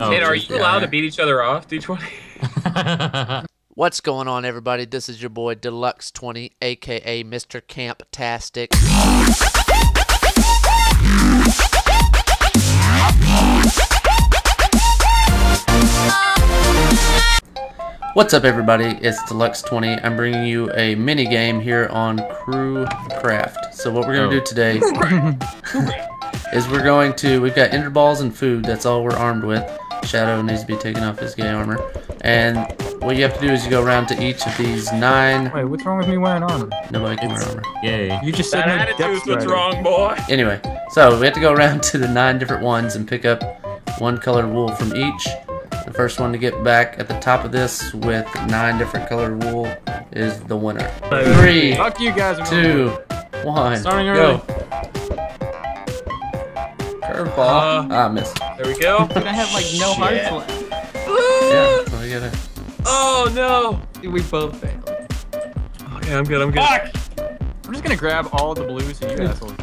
Oh, Kid, are you allowed yeah. to beat each other off, D20? What's going on, everybody? This is your boy Deluxe20, aka Mr. Camp-tastic. What's up, everybody? It's Deluxe20. I'm bringing you a mini game here on Crew Craft. So what we're gonna Oh. do today is we're going to we've got ender balls and food. That's all we're armed with. Shadow needs to be taking off his gay armor, and what you have to do is you go around to each of these nine. Wait, what's wrong with me wearing armor? Nobody can wear armor. Yay. You just said That no attitude's what's strider. wrong, boy. Anyway, so we have to go around to the nine different ones and pick up one colored wool from each. The first one to get back at the top of this with nine different colored wool is the winner. Three, Fuck you guys. Two, one, Starting go. Curveball. Uh, ah, missed. There we go. Dude, I have like no hearts left. Yeah, so we get it. Oh no. Dude, we both failed. Okay, I'm good. I'm good. I'm just gonna grab all the blues so you assholes.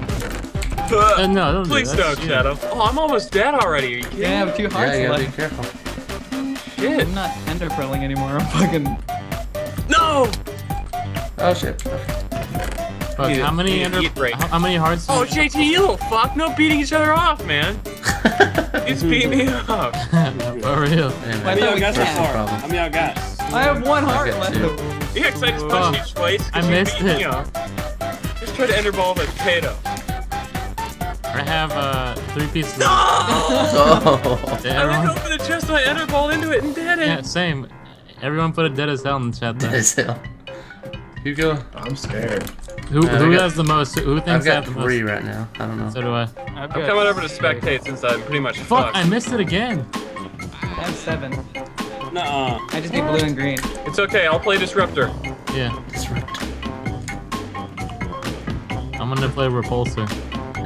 Uh, no, don't Please do don't, Shit. Shadow. Oh, I'm almost dead already. Are you kidding? Yeah, I have two Yeah, hearts you gotta be left. careful. Shit. I'm not ender pearling anymore. I'm fucking. No. Oh shit. Fuck, how many eat it, right. how, how many hearts? Oh, JT, you little fuck. No beating each other off, man. You just beat me up. For real. Anyway, Why not? we first can't. world problem. How many y'all got? I have one heart left. two. Yeah, because I just Oh, punched you twice. 'cause I you missed beat me up. Just try to ender ball the potato. I have uh, three pieces. of Oh. I ran over the chest and I ender ball into it and did it. yeah, same. Everyone put a dead as hell in the chat That though. is hell. You go. I'm scared. Who, Uh, who got- has the most? Who I've thinks they got the three most? right now. I don't know. So do I. I've I'm coming over to spectate since I'm pretty much Fuck, fucked. I missed it again. I have seven. Nuh-uh. I just need blue and green. It's okay. I'll play disruptor. Yeah, Disrupt. I'm gonna play repulsor.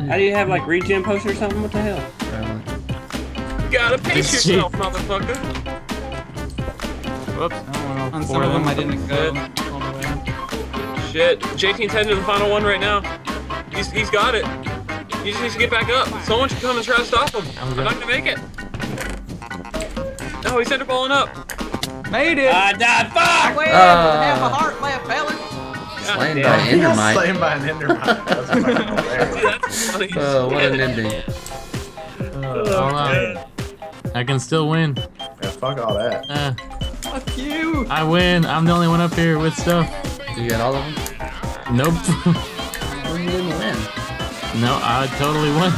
How do you have like regen potion or something? What the hell? Probably. You gotta pace This yourself, motherfucker. Whoops. I don't On some of them, them. I didn't go all the way. Shit. JT's heading to the final one right now. He's, he's got it. He just needs to get back up. Someone should come and try to stop him. I'm I'm not gonna make it. No, he's ender balling up. Made it. I died. Fuck! Wait, Ah. half a heart left, fellas. God Slain damn. by Endermite. Slain by an Endermite. That's fucking hilarious. That's funny as Oh, what an shit. ending. Uh, all out. I can still win. Yeah, fuck all that. Uh, Fuck you. I win. I'm the only one up here with stuff. You got all of them? Nope. Well, you didn't win. no, I totally won.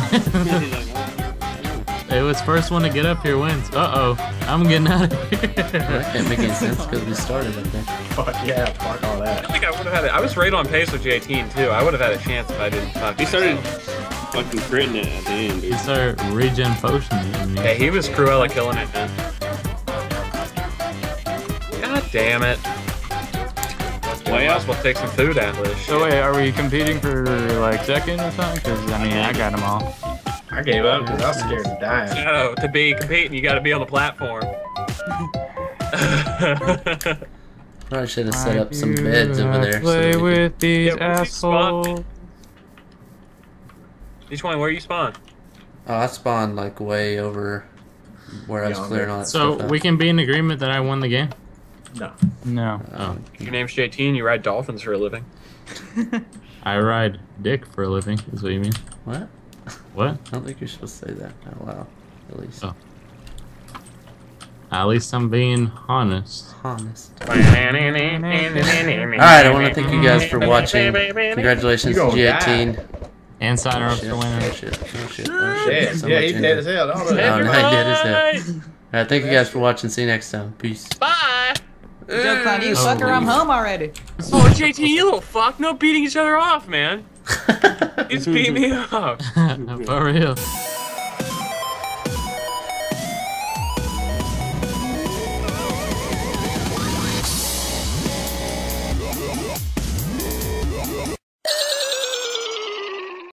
it was first one to get up here wins. Uh oh, I'm getting out of Well, here. that can't make any sense because we started, I think. Fuck yeah, fuck all that. I think I would have had it. I was right on pace with J18 too. I would have had a chance if I didn't fuck. He started myself. fucking critting it at the end, he started regen potions in. Yeah, he was Cruella killing it, man. God damn it. Way Might up. as well take some food out of this So wait, are we competing for like second or something? Because I mean, I got them all. I gave up because I was scared of dying. No, to be competing, you gotta be on the platform. Probably should have set up some beds over there. Play we could- with these Yeah, where's assholes. Each one, where you spawn? Oh, I spawned like way over where I was clearing all that So stuff out. we can be in agreement that I won the game. No. No. Oh, Your name's JT and you ride dolphins for a living. I ride dick for a living. Is what you mean? What? What? I don't think you're supposed to say that oh, out loud. At least. Oh. At least I'm being honest. Honest. Alright, Alright, I want to thank you guys for watching. Congratulations You to G18. And sign her Oh up shit, for oh winner. shit, oh shit, oh Shit. shit. Oh, so yeah, he's dead as hell. Oh, no, he did as hell. Alright, thank you guys for watching. See you next time. Peace. Bye! Joke's on you, Oh, sucker. I'm home already. Oh, JT, you little fuck. No beating each other off, man. You just beat me up. for real.